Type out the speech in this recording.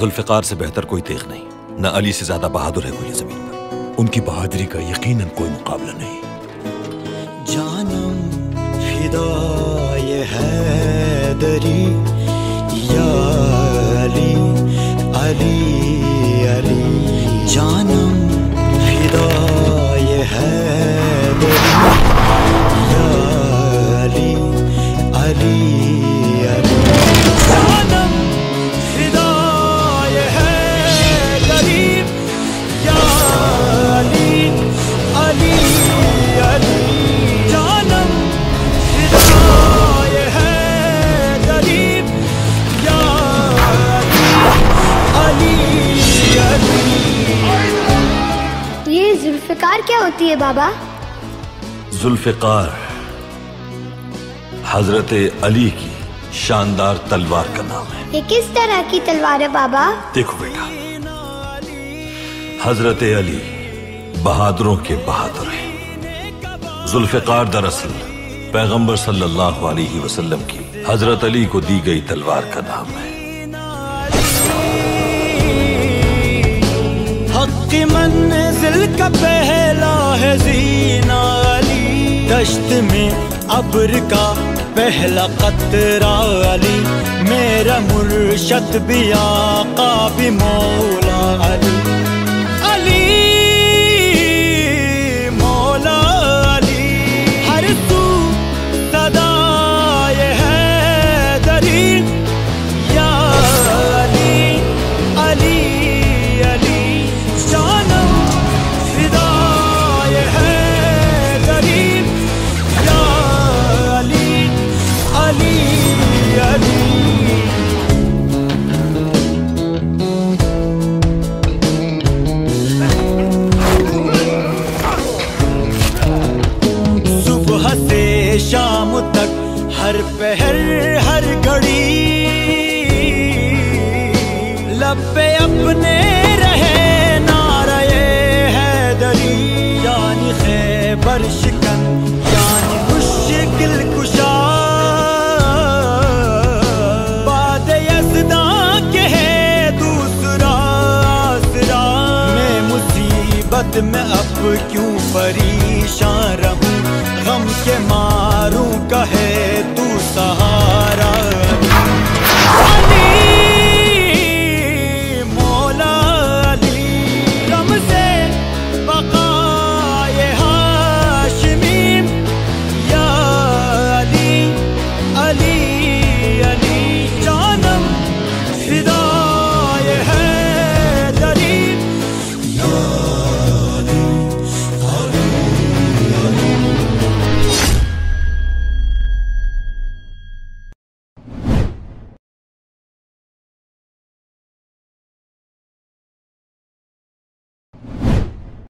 ذوالفقار سے بہتر کوئی تیغ نہیں، نہ علی سے زیادہ بہادر ہے کوئی زمین پر۔ ان کی بہادری کا یقیناً کوئی مقابلہ نہیں۔ جانم فدا فدای حیدری، یا علی علی علی۔ جانم ذوالفقار کیا ہوتی ہے بابا؟ ذوالفقار حضرت علی کی شاندار تلوار کا نام ہے۔ یہ کس طرح کی تلوار ہے بابا؟ دیکھو بیٹا حضرت علی بہادروں کے بہادر ہیں۔ ذوالفقار دراصل پیغمبر صلی اللہ علیہ وسلم کی حضرت علی کو دی گئی تلوار کا نام ہے۔ حق دل کا پہلا ہے زینا علی۔ دشت میں ابر کا پہلا قطرہ علی۔ میرا مرشد بھی آقا بھی مولا علی۔ پہر ہر گھڑی لب پہ اپنے رہے نعرہ حیدری یعنی خیبر شکن یعنی مشکل کشا۔ باد یزداں کے دوسرا آسرا۔ میں مصیبت میں اب کیوں پریشان رہا